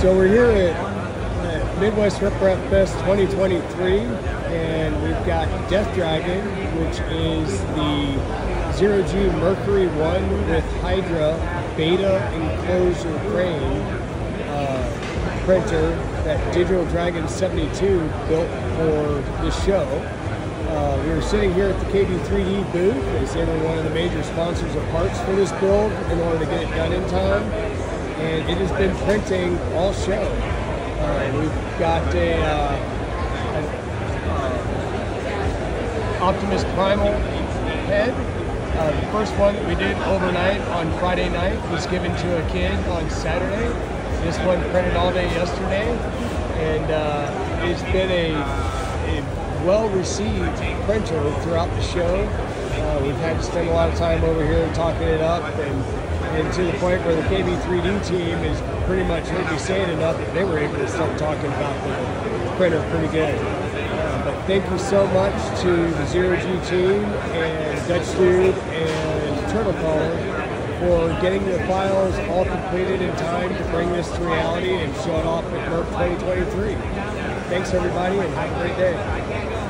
So we're here at, at Midwest RepRap Fest 2023, and we've got Death Dragon, which is the Zero G Mercury One with Hydra Beta enclosure frame uh, printer that Digital Dragon 72 built for the show. Uh, we were sitting here at the KB3D booth as they were one of the major sponsors of parts for this build in order to get it done in time. And it has been printing all show. Uh, we've got a, uh, an uh, Optimus Primal head. Uh, the first one that we did overnight on Friday night was given to a kid on Saturday. This one printed all day yesterday, and uh, it's been a, a well-received printer throughout the show. We've had to spend a lot of time over here talking it up and, and to the point where the KB3D team is pretty much heard me say enough that they were able to start talking about the printer pretty good. Uh, but thank you so much to the Zero G team and Dutch Dude and Turtle Caller for getting the files all completed in time to bring this to reality and show it off at MRRF 2023. Thanks everybody and have a great day.